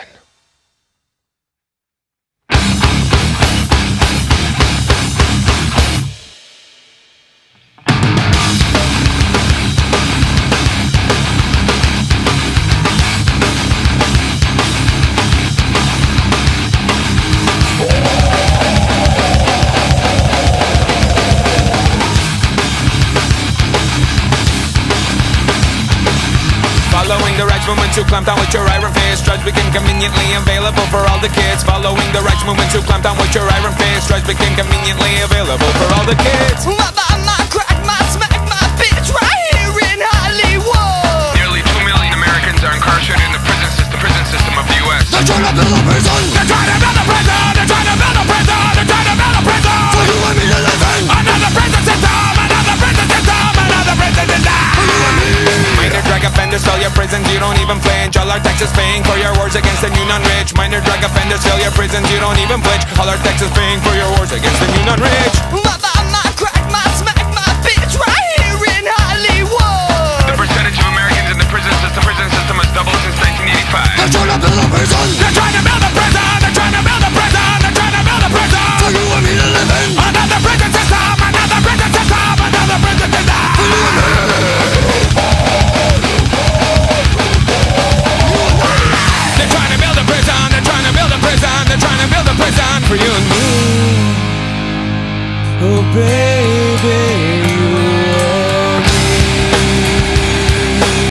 thank you Following the rights movement to clamp down with your iron fist. Drugs became conveniently available for all the kids. Following the rights movement to clamp down with your iron fist. Drugs became conveniently available for all the kids. My, my, crack, my, smack, my bitch right here in Hollywood. Nearly 2 million Americans are incarcerated in the prison system, prison system of the U.S. They're trying to build a prison They're trying to prison fill your prisons You don't even flinch. All our taxes paying for your wars against the new non-rich. Minor drug offenders fill your prisons You don't even flinch. All our taxes paying for your wars against the new non-rich baby.